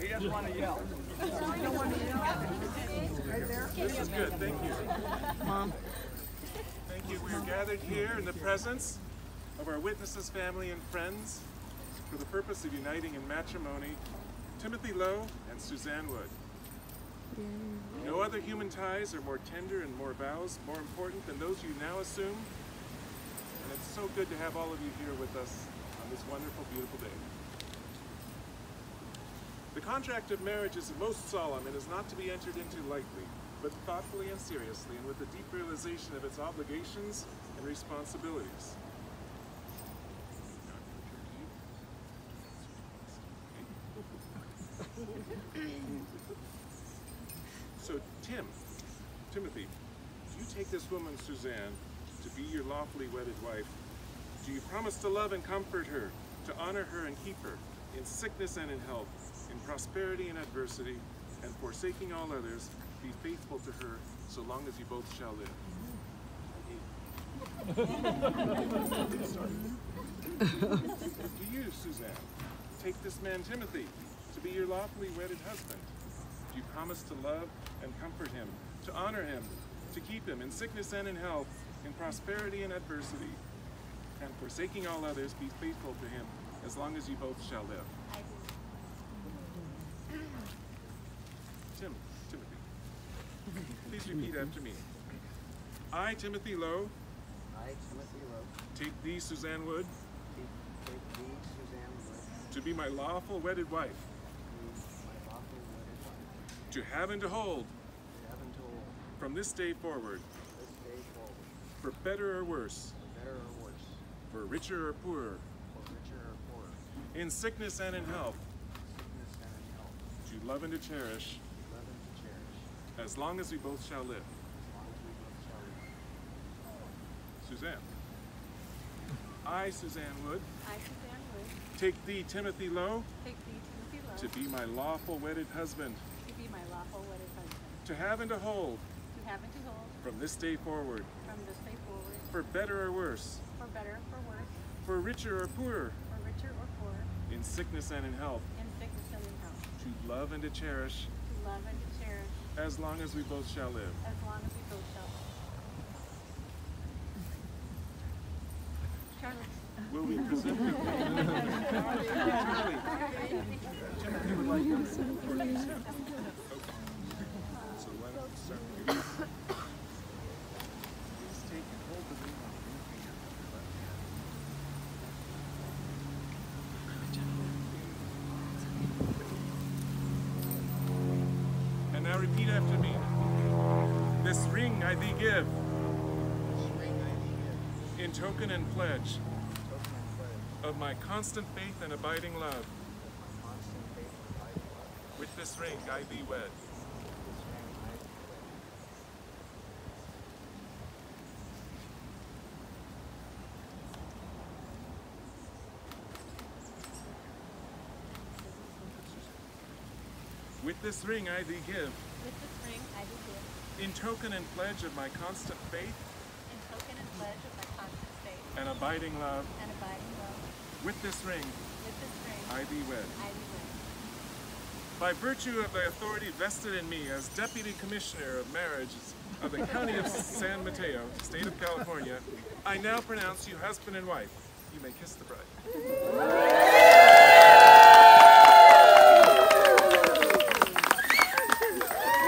He doesn't want to yell. This is good, thank you. Mom. Thank you. We are gathered here in the presence of our witnesses, family, and friends for the purpose of uniting in matrimony Timothy Lowe and Suzanne Wood. No other human ties are more tender and more vows, more important than those you now assume. And it's so good to have all of you here with us on this wonderful, beautiful day. The contract of marriage is most solemn and is not to be entered into lightly, but thoughtfully and seriously, and with a deep realization of its obligations and responsibilities. So, Tim, Timothy, do you take this woman, Suzanne, to be your lawfully wedded wife? Do you promise to love and comfort her, to honor her and keep her, in sickness and in health, in prosperity and adversity, and forsaking all others, be faithful to her so long as you both shall live? Do you, Suzanne, take this man Timothy to be your lawfully wedded husband? You promise to love and comfort him, to honor him, to keep him in sickness and in health, in prosperity and adversity, and forsaking all others, be faithful to him as long as you both shall live? Tim, Timothy, please repeat after me. I, Timothy Lowe, I, Timothy Lowe, take thee, Suzanne Wood, take, take thee, Suzanne Wood, to be my lawful wedded wife, to my lawful wedded wife, to have and to hold. To have and to hold, from this day forward, this day forward, for better or worse, for better or worse, for richer or poorer, for richer or poorer, in sickness and in health, sickness and in health, to love and to cherish, to love and to cherish, as long as we both shall live. as long as we both shall live. Suzanne. I, Suzanne Wood, I, Suzanne Wood, take thee, Timothy Lowe, take thee, Timothy Lowe, to be my lawful wedded husband, to be my lawful wedded husband, to have and to hold to have and to hold from this day forward, from this day forward, for better or worse, for better, for worse, for richer or poorer, for richer or poorer, in sickness and in health, in sickness and in health, to love and to cherish, to love and to cherish, as long as we both shall live. as long as we both shall live. Charlotte. Will we present the Charlie, Timothy would like to And now repeat after me. This ring I thee give in token and pledge token and pledge of my constant faith and abiding love. of my constant faith and abiding love. With this ring I thee wed. This ring I thee wed. With this ring I thee give, With this ring I do give, in token and pledge of my constant faith in token and pledge of my constant faith and abiding love. and abiding love. With this ring With this ring I thee wed. I do wed. By virtue of the authority vested in me as Deputy Commissioner of Marriages of the County of San Mateo, State of California, I now pronounce you husband and wife. You may kiss the bride.